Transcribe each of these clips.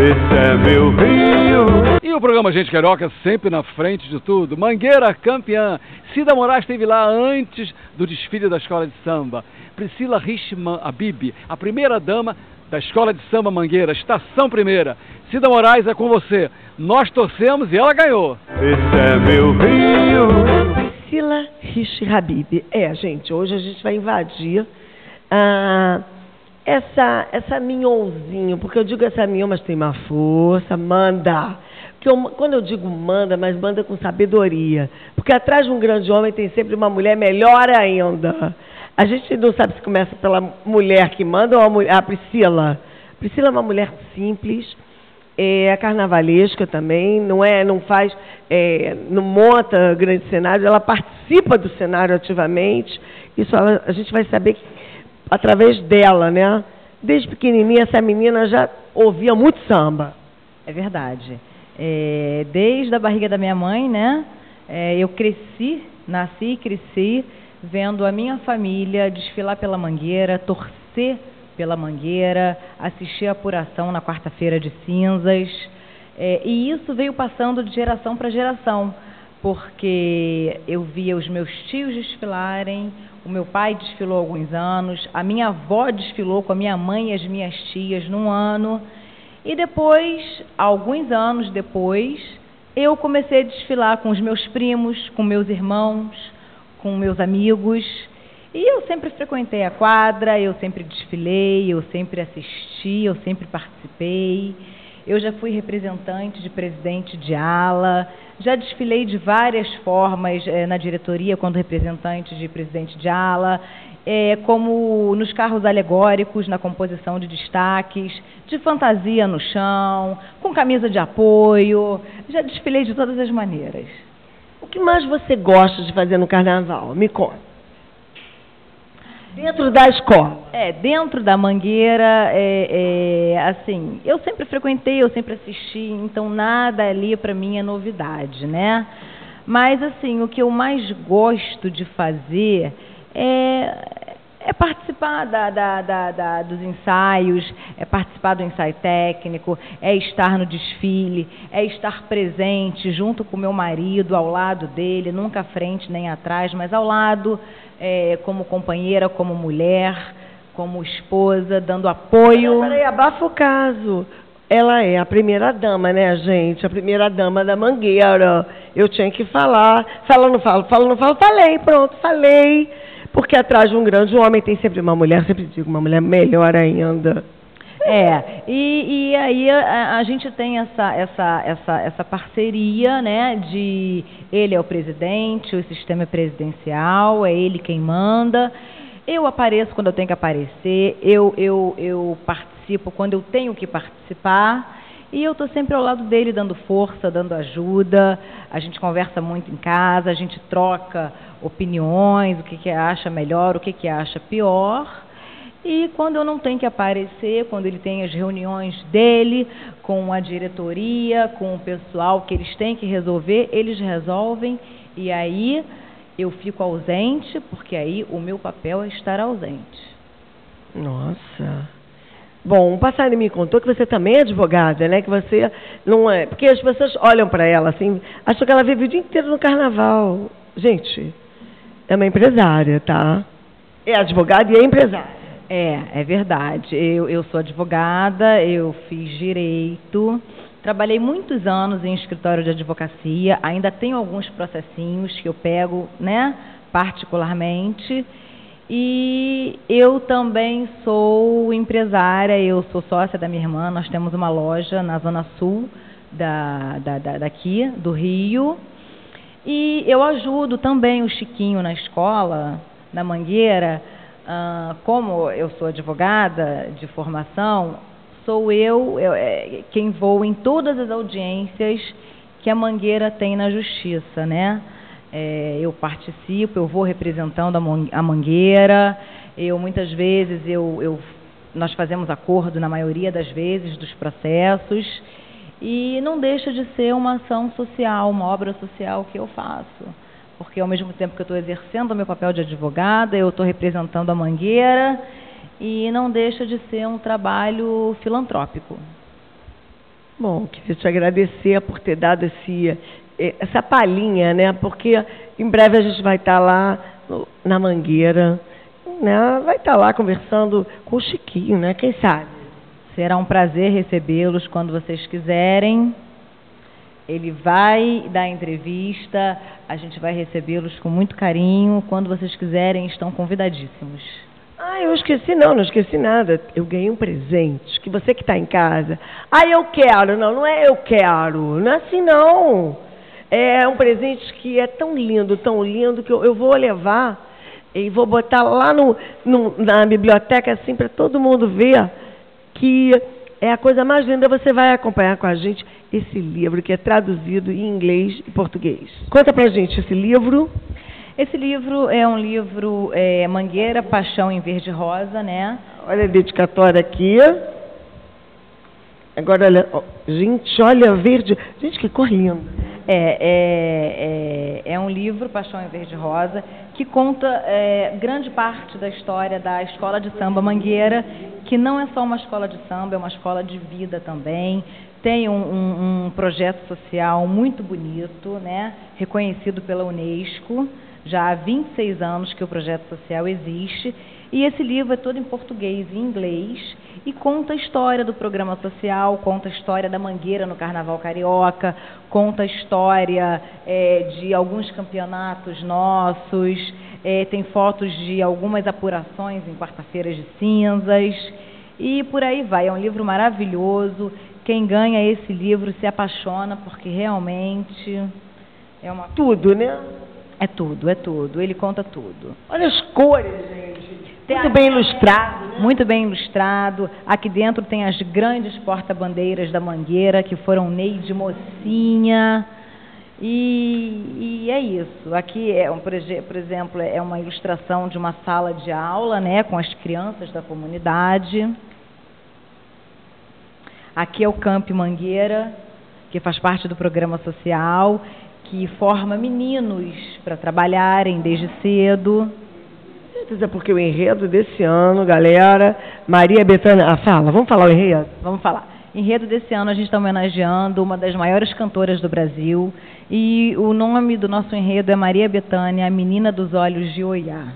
Esse é meu Rio. E o programa Gente Carioca sempre na frente de tudo. Mangueira campeã. Cida Moraes esteve lá antes do desfile da escola de samba. Priscila Richman Abib, a primeira dama da escola de samba Mangueira, estação primeira. Cida Moraes é com você. Nós torcemos e ela ganhou. Esse é meu Rio. Priscila Rich Habib. É, gente, hoje a gente vai invadir ah, essa, essa minhonzinho, porque eu digo essa minhão, mas tem uma força, manda. Que eu, quando eu digo manda, mas manda com sabedoria. Porque atrás de um grande homem tem sempre uma mulher melhor ainda. A gente não sabe se começa pela mulher que manda ou a, mulher, a Priscila. Priscila é uma mulher simples, é carnavalesca também, não é, não faz, é, não monta grande cenário, ela participa do cenário ativamente. Isso ela, a gente vai saber através dela, né? Desde pequenininha essa menina já ouvia muito samba. É verdade. É, desde a barriga da minha mãe, né? É, eu cresci, nasci e cresci vendo a minha família desfilar pela Mangueira, torcer pela Mangueira, assistir a apuração na quarta-feira de cinzas. É, e isso veio passando de geração para geração, porque eu via os meus tios desfilarem, o meu pai desfilou alguns anos, a minha avó desfilou com a minha mãe e as minhas tias num ano. E depois, alguns anos depois, eu comecei a desfilar com os meus primos, com meus irmãos, com meus amigos. E eu sempre frequentei a quadra, eu sempre desfilei, eu sempre assisti, eu sempre participei. Eu já fui representante de presidente de ala, já desfilei de várias formas eh, na diretoria, quando representante de presidente de ala, eh, como nos carros alegóricos, na composição de destaques, de fantasia no chão, com camisa de apoio. Já desfilei de todas as maneiras. O que mais você gosta de fazer no carnaval? Me conta. Dentro da escola. É, dentro da mangueira, é, é, assim, eu sempre frequentei, eu sempre assisti, então nada ali para mim é novidade, né? Mas, assim, o que eu mais gosto de fazer é, é participar da, da, da, dos ensaios, é participar do ensaio técnico, é estar no desfile, é estar presente junto com meu marido, ao lado dele, nunca à frente nem atrás, mas ao lado é, como companheira, como mulher, como esposa, dando apoio. Peraí, peraí, abafa o caso. Ela é a primeira dama, né, gente? A primeira dama da Mangueira. Eu tinha que falar. Fala, não falo, falo, não falo. Falei, pronto, falei. Porque atrás de um grande homem tem sempre uma mulher, sempre digo, uma mulher melhor ainda. É, e, e aí a, a, gente tem essa, essa, essa, essa parceria, né, de ele é o presidente, o sistema é presidencial, é ele quem manda. Eu apareço quando eu tenho que aparecer, eu, eu, eu participo quando eu tenho que participar. E eu estou sempre ao lado dele, dando força, dando ajuda. A gente conversa muito em casa, a gente troca opiniões, o que, que acha melhor, o que, que acha pior. E quando eu não tenho que aparecer, quando ele tem as reuniões dele com a diretoria, com o pessoal que eles têm que resolver, eles resolvem e aí eu fico ausente, porque aí o meu papel é estar ausente. Nossa. Bom, o passarinho me contou que você também é advogada, né? Que você não é. Porque as pessoas olham para ela assim, acham que ela vive o dia inteiro no carnaval. Gente, é uma empresária, tá? É advogada e é empresária. É, é verdade. Eu, eu sou advogada, eu fiz direito, trabalhei muitos anos em escritório de advocacia, ainda tenho alguns processinhos que eu pego, né, particularmente. E eu também sou empresária, eu sou sócia da minha irmã, nós temos uma loja na zona sul da, da, da, daqui, do Rio. E eu ajudo também o Chiquinho na escola, na Mangueira, ah, como eu sou advogada de formação, sou eu, eu é, quem vou em todas as audiências que a Mangueira tem na Justiça, né? É, eu participo, eu vou representando a Mangueira, eu muitas vezes eu, eu, nós fazemos acordo na maioria das vezes dos processos. E não deixa de ser uma ação social, uma obra social que eu faço. Porque ao mesmo tempo que eu estou exercendo o meu papel de advogada, eu estou representando a Mangueira. E não deixa de ser um trabalho filantrópico. Bom, queria te agradecer por ter dado esse, eh, essa palhinha, né? Porque em breve a gente vai estar lá no- na Mangueira, né? Vai estar lá conversando com o Chiquinho, né? Quem sabe? Será um prazer recebê-los quando vocês quiserem. Ele vai dar entrevista, a gente vai recebê-los com muito carinho. Quando vocês quiserem, estão convidadíssimos. Ah, eu esqueci, não, não esqueci nada. Eu ganhei um presente, que você que está em casa. Ah, eu quero. Não, não é eu quero. Não é assim, não. É um presente que é tão lindo, tão lindo, que eu, eu vou levar e vou botar lá no, no- na biblioteca, assim, para todo mundo ver que é a coisa mais linda. Você vai acompanhar com a gente esse livro, que é traduzido em inglês e português. Conta pra gente esse livro. Esse livro é um livro é, Mangueira, Paixão em Verde Rosa, né? Olha a dedicatória aqui. Agora, olha, ó, gente, olha verde. Gente, que cor linda. É, é, é, é um livro, Paixão em Verde Rosa, que conta é, grande parte da história da escola de samba Mangueira, que não é só uma escola de samba, é uma escola de vida também. Tem um, um- um projeto social muito bonito, né, reconhecido pela Unesco. Já há 26 anos que o projeto social existe. E esse livro é todo em português e inglês e conta a história do programa social, conta a história da Mangueira no Carnaval Carioca, conta a história eh, de alguns campeonatos nossos, eh, tem fotos de algumas apurações em quarta-feiras de cinzas e por aí vai. É um livro maravilhoso. Quem ganha esse livro se apaixona porque realmente é uma Tudo, né? É tudo, é tudo. Ele conta tudo. Olha as cores, gente. Muito bem ilustrado. né? Muito bem ilustrado. Aqui dentro tem as grandes porta-bandeiras da Mangueira, que foram Neide Mocinha. E, e é isso. Aqui, é um, por exemplo, é uma ilustração de uma sala de aula né, com as crianças da comunidade. Aqui é o Camp Mangueira, que faz parte do programa social, que forma meninos para trabalharem desde cedo. É porque o enredo desse ano, galera, Maria Bethânia. Ah, fala, vamos falar o enredo? Vamos falar. Enredo desse ano a gente está homenageando uma das maiores cantoras do Brasil e o nome do nosso enredo é Maria Bethânia, a menina dos olhos de Oiá.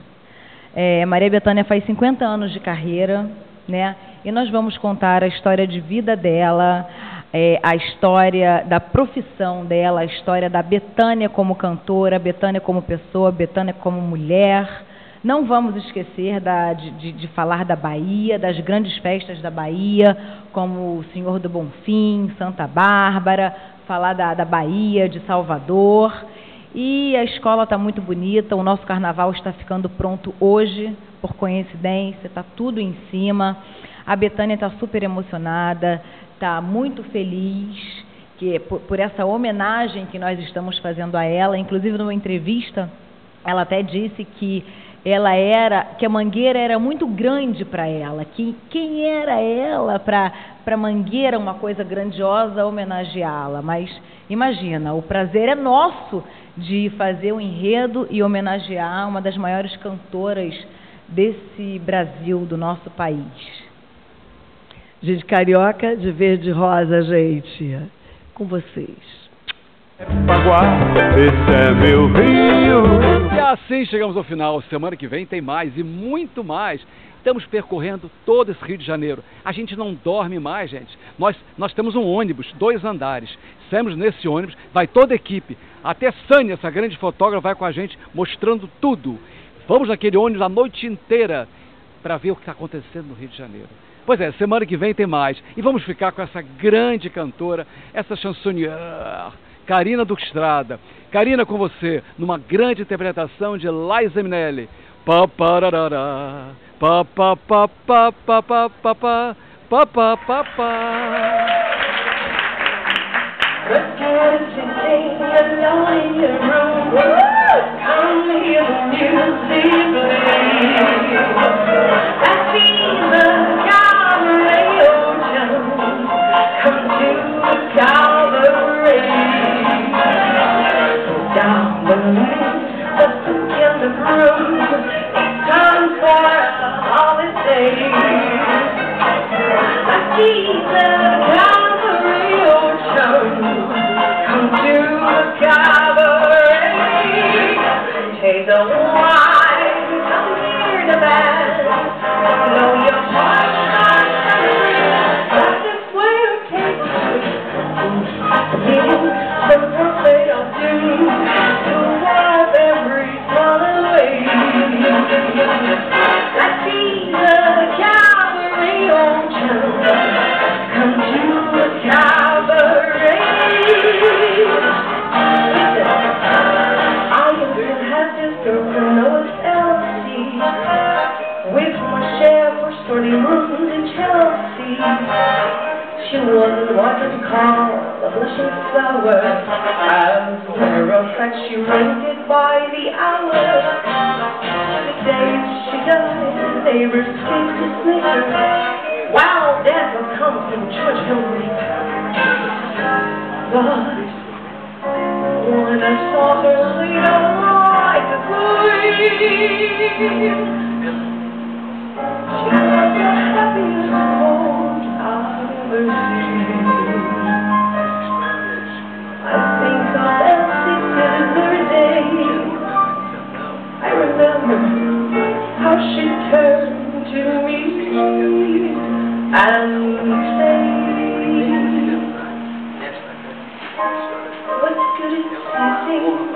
É, Maria Bethânia faz 50 anos de carreira, né? E nós vamos contar a história de vida dela, é, a história da profissão dela, a história da Betânia como cantora, Betânia como pessoa, Betânia como mulher. Não vamos esquecer da- de, de- de falar da Bahia, das grandes festas da Bahia, como o Senhor do Bonfim, Santa Bárbara, falar da, da Bahia, de Salvador. E a escola está muito bonita, o nosso carnaval está ficando pronto hoje, por coincidência, está tudo em cima. A Betânia está super emocionada, está muito feliz que por, por essa homenagem que nós estamos fazendo a ela. Inclusive, numa entrevista, ela até disse que ela era, que a Mangueira era muito grande para ela, que quem era ela para para Mangueira uma coisa grandiosa homenageá-la. Mas imagina, o prazer é nosso de fazer o enredo e homenagear uma das maiores cantoras desse Brasil, do nosso país. Gente carioca de verde e rosa, gente. Com vocês. Paguá, esse é meu rio. E assim chegamos ao final. Semana que vem tem mais e muito mais. Estamos percorrendo todo esse Rio de Janeiro. A gente não dorme mais, gente. Nós, nós temos um ônibus, dois andares. Saímos nesse ônibus, vai toda a equipe. Até Sânia, essa grande fotógrafa, vai com a gente mostrando tudo. Vamos naquele ônibus a noite inteira para ver o que está acontecendo no Rio de Janeiro. Pois é, semana que vem tem mais. E vamos ficar com essa grande cantora, essa chansonnière, Karina Duxtrada. Karina, com você, numa grande interpretação de Liza Minnelli. Pa pararara, pa pa pa pa pa pa pa pa pa pa pa pa. Jesus, come She was what is call a blushing flower, As a matter of fact, she rated by the hour. The days she died, the neighbors came to see her. Wow, death had come from George Henry. But when I saw her later, oh, I could What's good is